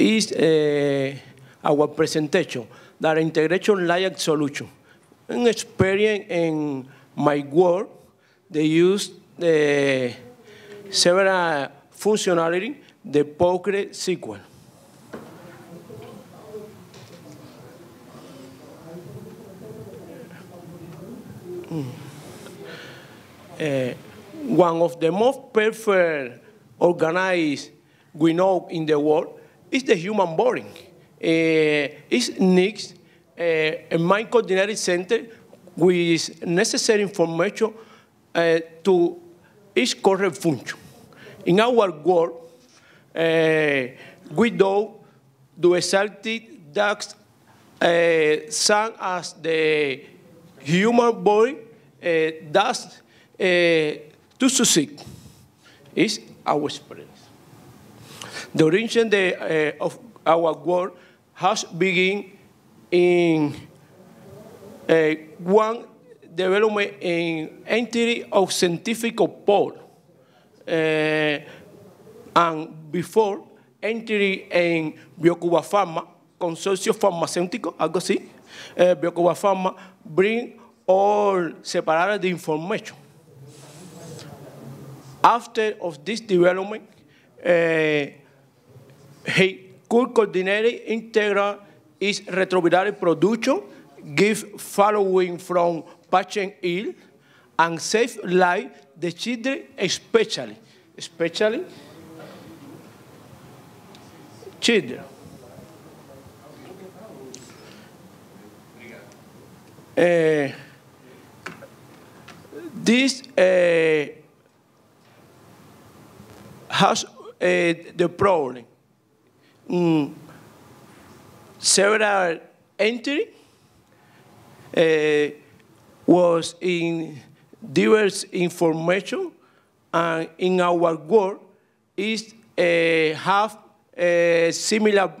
is uh, our presentation, that integration layer solution. An experience in my work, they use the several functionality, the PostgreSQL. Uh, one of the most perfect organized we know in the world is the human body. Uh, it needs uh, a mind coordinated center with necessary information uh, to each correct function. In our work, uh, we do do exactly that uh, same as the human body uh, does uh, to succeed. It's our experience. The origin the, uh, of our work has begun in uh, one development in entity of scientific pole, uh, and before entry en BioCubaFarma, consorcio farmacéutico, algo así, uh, BioCubaFarma bring all separated information. After of this development, uh, he could coordinate integral is retroviral production, give following from patient ill, and save life the children especially, especially children. Uh, this uh, has uh, the problem. Mm, several entry uh, was in diverse information and in our work is uh, have uh, similar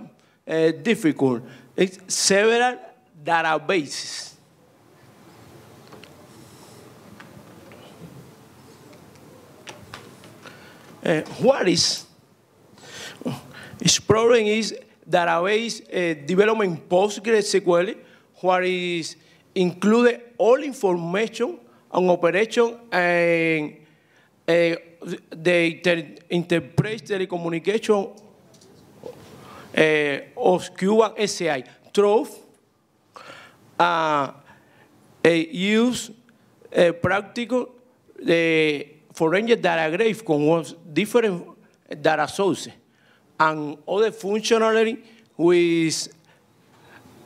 uh, difficult. It's several databases. Uh, what is? Its problem is database uh, development PostgreSQL, where is included all information on operation and uh, the inter enterprise telecommunication uh, of Cuban SI. Trove uh, use uh, practical the foreign data wrapper con different data sources and other functionality with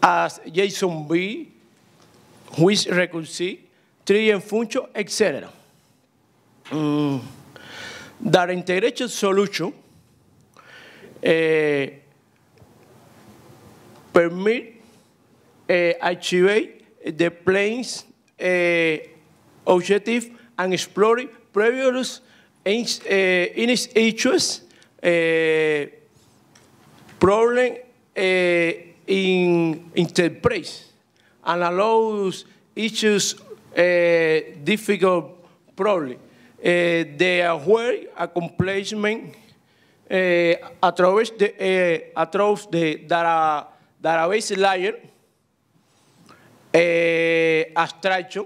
as JSON-B, which recursive, tree and function, etc. Mm. That integration solution uh, permit uh, achieve the plane's uh, objective and explore previous uh, issues, uh, problem uh, in enterprise and allows issues uh, difficult problem. Uh, they are accomplishment uh, across the, uh, the data, database layer, uh, abstraction,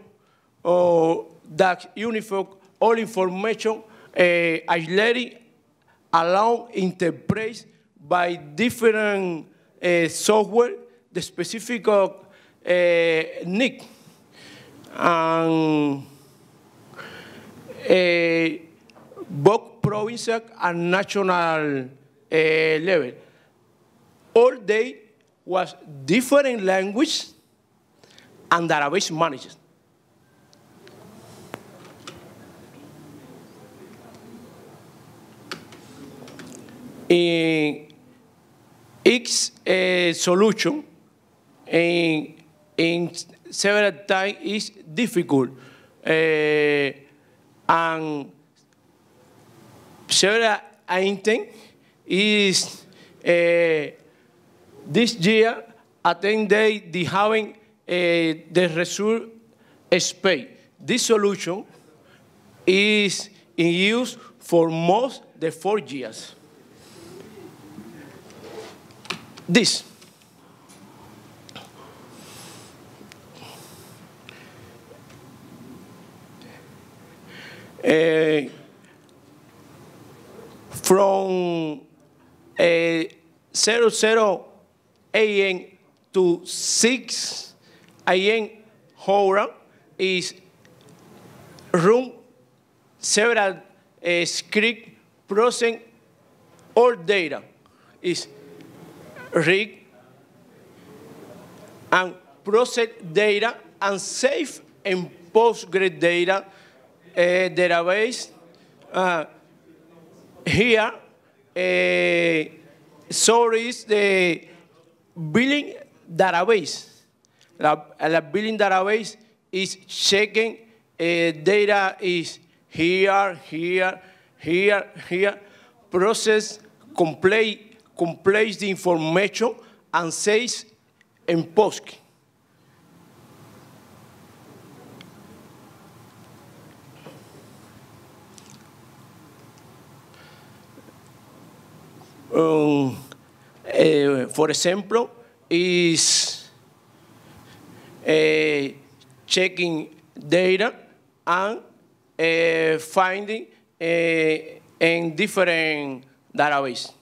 or that uniform all information uh, isolated along interpret by different uh, software, the specific uh, NIC. And uh, both provincial and national level. All day was different language and database managers. in X uh, solution in, in several times is difficult. Uh, and several items is uh, this year, think they, they having the result space. This solution is in use for most the four years. This. Uh, from uh, 00 a.m. to 6 a.m. hour is room several uh, script processing all data is read and process data and save in Postgres data uh, database. Uh, here, uh, is the billing database. La, la billing database is checking uh, data is here, here, here, here, process, complete, complete the information and says in POSC. Um, uh, for example, is uh, checking data and uh, finding in different database.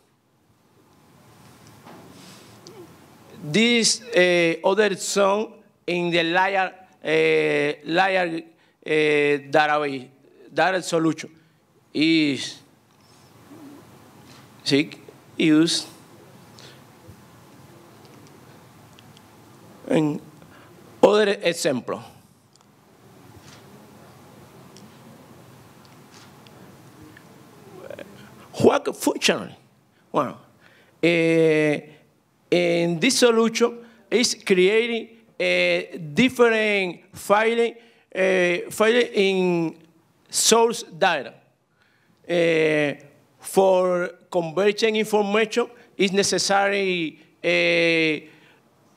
This uh, other song in the layer, uh, layer uh, database, data solution is see, use and other example. What function? Well, uh, and this solution is creating a different file, uh, file in source data. Uh, for converging information, it's necessary uh,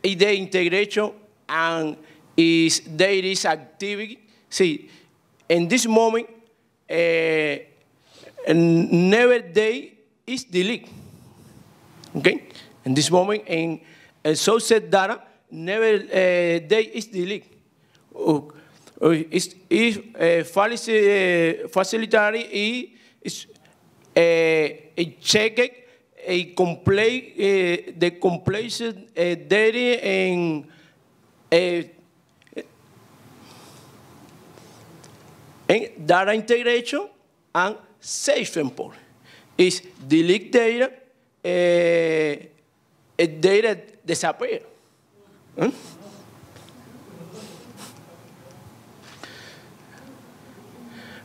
the integration and is there is activity. See, in this moment, uh, never day is delete. Okay? In this moment, in uh, source data, never uh, day is delete. Uh, is is uh, facilitary is uh, check a complete uh, the complete uh, data and uh, data integration and safe import is delete data, uh, data disappear. Hmm?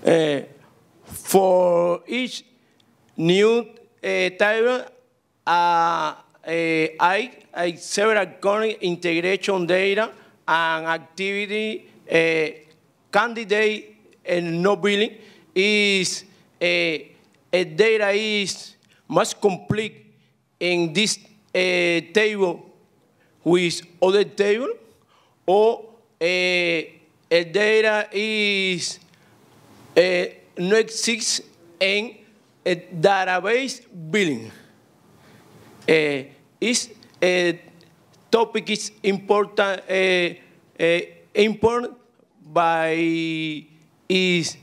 Uh, for each new uh, table, uh, uh, I, I several current integration data and activity uh, candidate and no billing is a, a data is much complete in this uh, table with other table or a, a data is uh, no exists in a database billing. Uh, is a topic is important uh, uh, important by is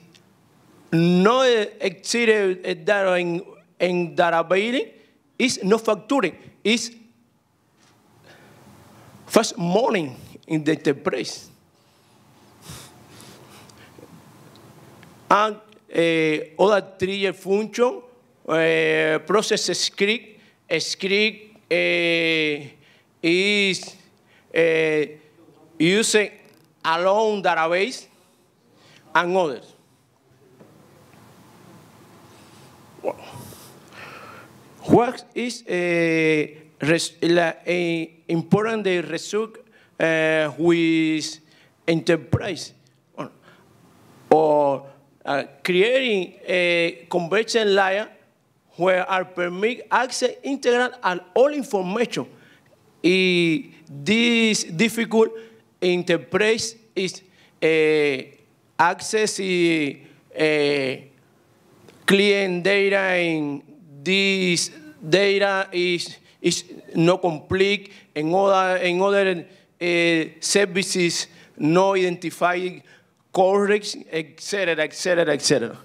no exceeded data in, in data billing is no factoring is first morning in the enterprise. And uh, other three function, uh, process script, script uh, is uh, using alone database and others. What is a, a important the result uh, with enterprise or uh, creating a conversion layer where I permit access integral and all information. I, this difficult enterprise is uh, access uh, client data in this data is is not complete, and other, and other uh, services no identified correct, etc., etc., etc.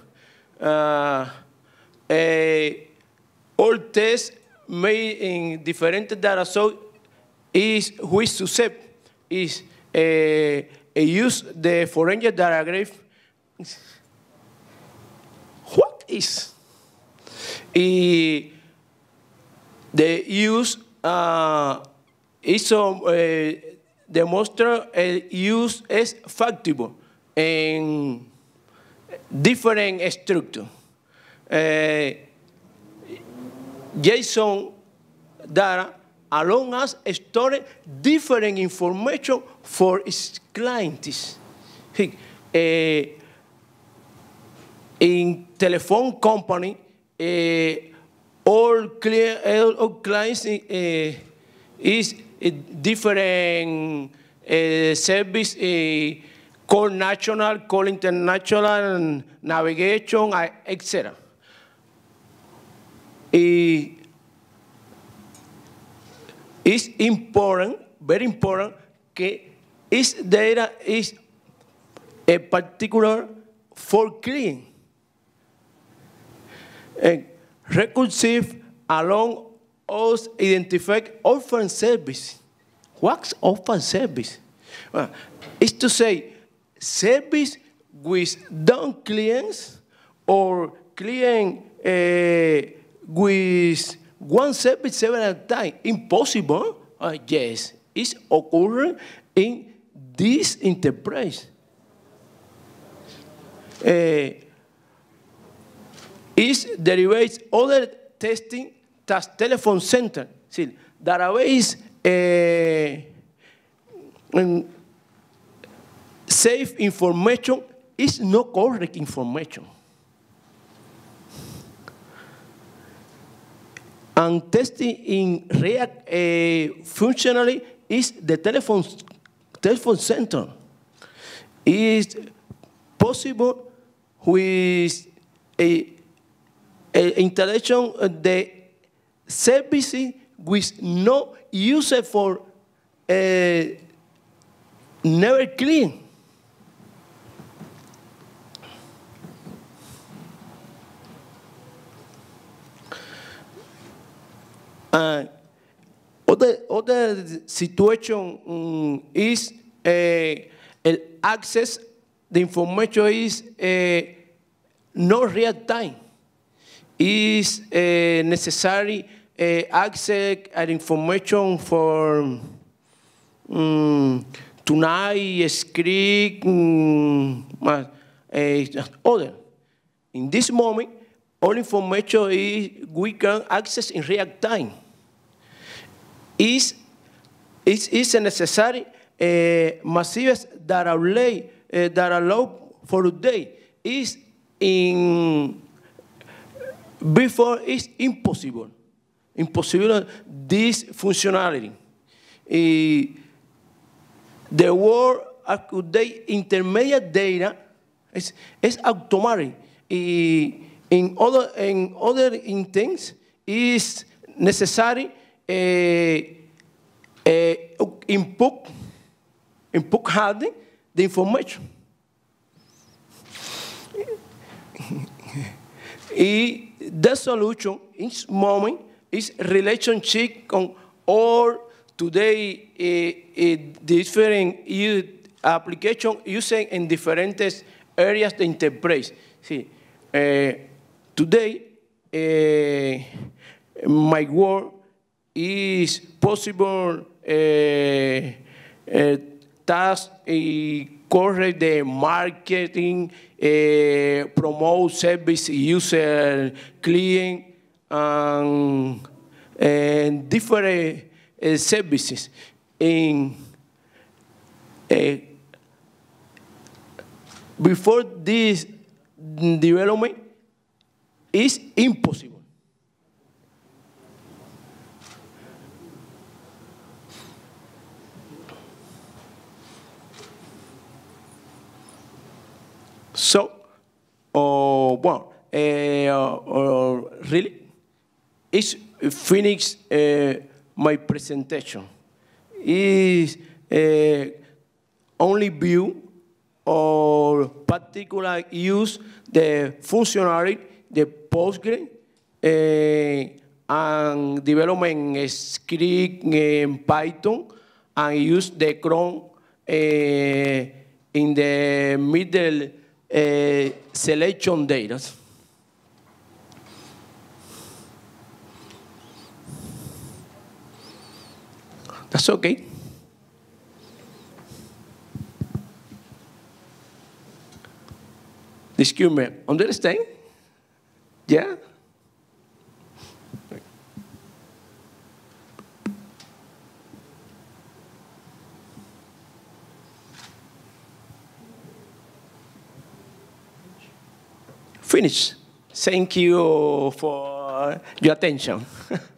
All tests made in different data source is which succeed is eh, a use the foreign data wrapper. What is? Y the use uh, is uh, demonstra el use is factible in different structure. Uh, JSON data along us store different information for its clients. In telephone company, all, clear, all clients uh, is different uh, service, uh, call national, call international, navigation, etc. it's important, very important, que this data is a particular for clean. Recursive along us identify orphan service. What's orphan service? Well, it's to say service with down clients or client uh, with one service several times. Impossible? Uh, yes, it's occurring in this enterprise. Uh, it derivates other testing tas telephone center. See, database uh, safe information is not correct information. And testing in React uh, functionally is the telephone, telephone center. It is possible with a installation of the service with no user for uh, never clean. Other, other situation um, is uh, access, the information is uh, not real time. Is uh, necessary uh, access and information for um, tonight, script, um, other. In this moment, all information is, we can access in real time. Is is is necessary uh, massive data lay uh, data for today is in before is impossible. Impossible this functionality. Uh, the word today intermediate data is, is automatic. In other in other in things is necessary uh, uh, input input harding the information the solution in this moment is relationship on all today uh, different application using in different areas the enterprise. See, eh, today, my work is possible task correct the marketing, uh, promote service user, client, and, and different uh, services. In, uh, before this development, is impossible. So, oh, well, uh, uh, really, it's finish uh, my presentation. Is only view or particular use the functionality, the Postgre, uh, and development script in Python, and use the cron uh, in the middle uh, selection data. That's okay. Me, understand? Yeah? Finish. Thank you for your attention.